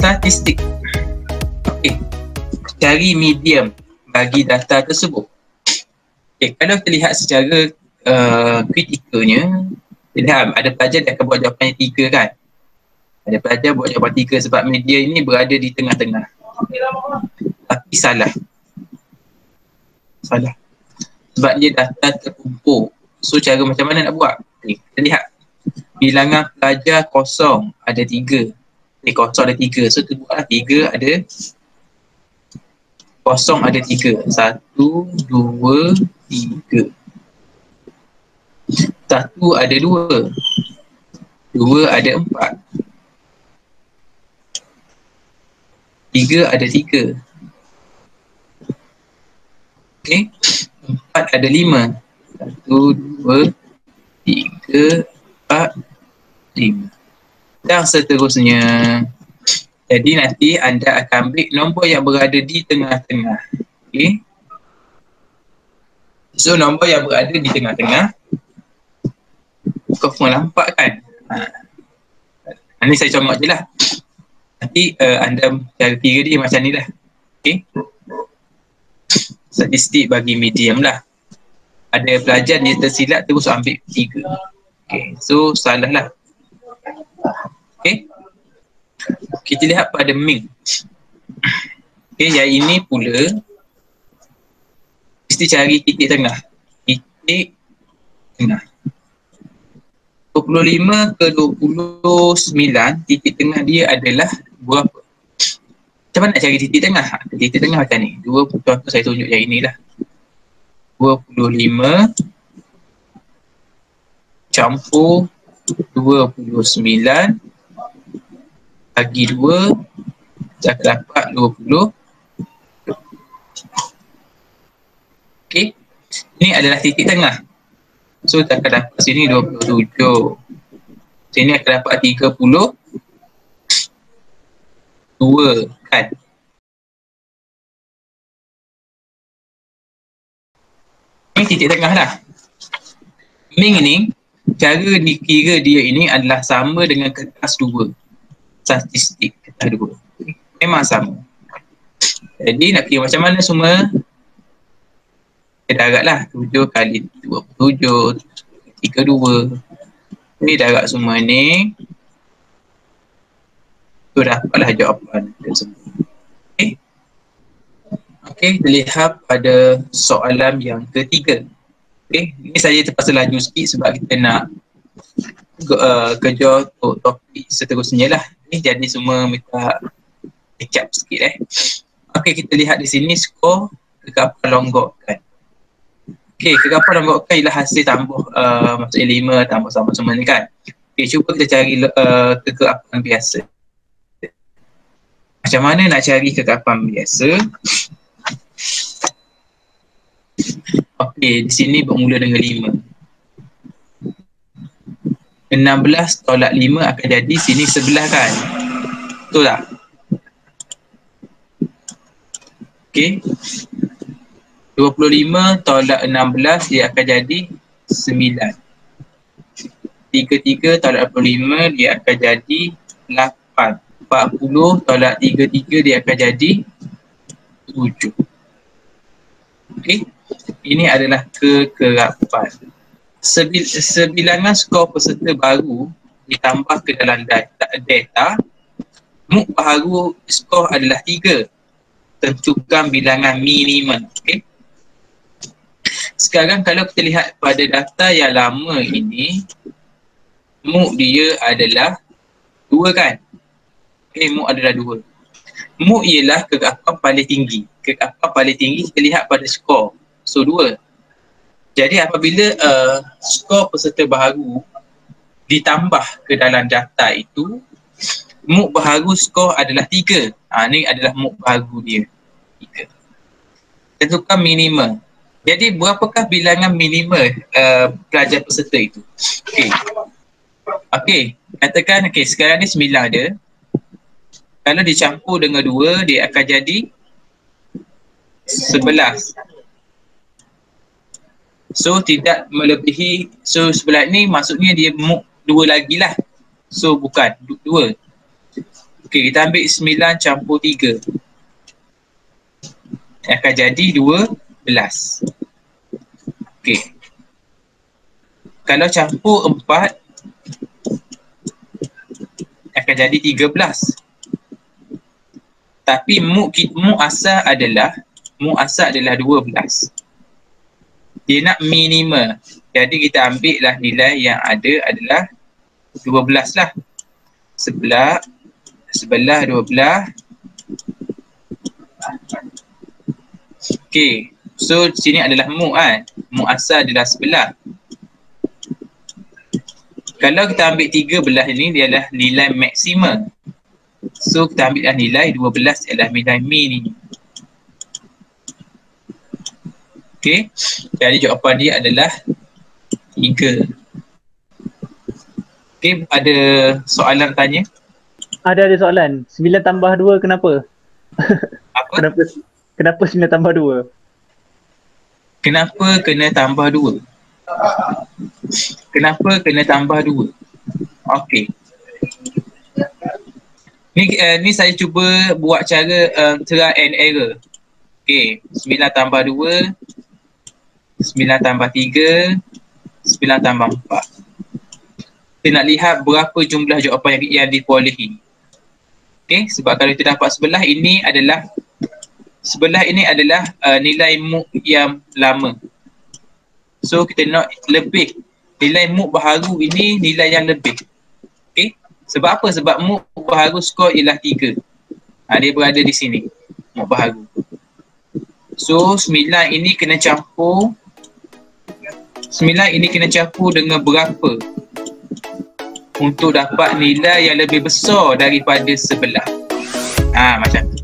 statistik. Okey. Cari medium bagi data tersebut. Okey, kalau kita lihat secara uh, kritikalnya, lihat ada pelajar dia akan buat jawapan yang tiga kan. Ada pelajar buat jawapan tiga sebab media ini berada di tengah-tengah. Tapi salah. Salah. Sebab dia data terkumpul. So cara macam mana nak buat? Okay, kita lihat. Bilangan pelajar kosong ada tiga. Ni kosong ada tiga. So tu buatlah tiga ada kosong ada tiga. Satu, dua, tiga. Satu ada dua. Dua ada empat. Tiga ada tiga. Okay. Empat ada lima. Satu, dua, tiga, empat, lima. Dan seterusnya. Jadi nanti anda akan ambil nombor yang berada di tengah-tengah. Okay. So nombor yang berada di tengah-tengah. Kau pun nampak kan? Ha. ni saya comot je lah. Nanti uh, anda cara kira dia macam ni lah. Okay statistik bagi medium lah. Ada pelajar dia tersilap terus ambil tiga. Okay so salah lah okay kita lihat pada Ming okay yang ini pula mesti cari titik tengah titik tengah 25 ke 29 titik tengah dia adalah berapa? Macam mana nak cari titik tengah? Titik tengah macam ni. Dua contoh saya tunjuk yang inilah. 25 campur 29 bagi 2 dah dapat 20 Okay. Ini adalah titik tengah. So tak akan dapat sini 27. Sini akan dapat 30. 2 kan. Ini titik tengah lah. Ming ni, cara dikira dia ini adalah sama dengan kertas 2. Statistik kertas 2. Memang sama. Jadi nak kira macam mana semua? Kita darat lah. 7 kali 27 32 ni darat semua ni. Tu dapatlah jawapan kita lihat pada soalan yang ketiga okay. ni saya terpaksa laju sikit sebab kita nak uh, kerja untuk topik seterusnya lah ni jadi semua minta kecap sikit eh Okay, kita lihat di sini skor kekapan longgokkan. Okay, kekapan longgokkan ialah hasil tambah uh, maksudnya lima tambah sama semua ni kan. Okay, cuba kita cari uh, kekapan biasa. Macam mana nak cari kekapan biasa? Okay, di sini bermula dengan lima. 16 tolak 5 akan jadi sini sebelah kan? Betul tak? Okay. 25 tolak 16 dia akan jadi 9. 33 tolak 25 dia akan jadi 8. 40 tolak 33 dia akan jadi 7. Okay. Ini adalah kekerapan. Sebil- sebilangan skor peserta baru ditambah ke dalam data, data muk baharu skor adalah 3 tentukan bilangan minimum. Okay. Sekarang kalau kita lihat pada data yang lama ini, MOOC dia adalah dua kan? Okay, MOOC adalah dua. MOOC ialah kekapan paling tinggi. Kekapan paling tinggi kita lihat pada skor. So, dua. Jadi apabila uh, skor peserta baharu ditambah ke dalam data itu, MOOC baharu skor adalah tiga. Ha, ni adalah MOOC baharu dia. Tiga. Tentukan minimum. Jadi berapakah bilangan minimum uh, pelajar peserta itu? Okey. Okey, katakan okey sekarang ni sembilan ada. Kalau dicampur dengan dua, dia akan jadi sebelas. So tidak melebihi, so sebelah ni maksudnya dia dua lagi lah. So bukan, dua. Okey, kita ambil 9 campur 3. Akan jadi 12. Okey. Kalau campur 4 akan jadi 13. Tapi mu mu asal adalah mu asal adalah 12. Dia nak minima. Jadi kita ambil lah nilai yang ada adalah 12 lah. Sebelah sebelah dua belah. Okay. So sini adalah mu kan. Mu asal adalah sebelah. Kalau kita ambil tiga belah ini dia adalah nilai maksimum. So kita ambil nilai 12 adalah nilai minimum. Okay. Jadi jawapan dia adalah tiga. Okay, ada soalan tanya? Ada ada soalan. 9 tambah 2 kenapa? Apa? kenapa kenapa 9 tambah 2? Kenapa kena tambah 2? Kenapa kena tambah 2? Okey. Ni uh, ni saya cuba buat cara uh, trial and error. Okey, 9 tambah 2 9 tambah 3 9 tambah 4 kita nak lihat berapa jumlah jawapan yang, yang diperolehi. Okay, sebab kalau kita dapat sebelah ini adalah sebelah ini adalah uh, nilai mu yang lama. So kita nak lebih nilai mu baharu ini nilai yang lebih. Okay, sebab apa? Sebab mu baharu skor ialah 3. Ha, dia berada di sini. Mu baharu. So sembilan ini kena campur sembilan ini kena campur dengan berapa? untuk dapat nilai yang lebih besar daripada sebelah. Ha, macam tu.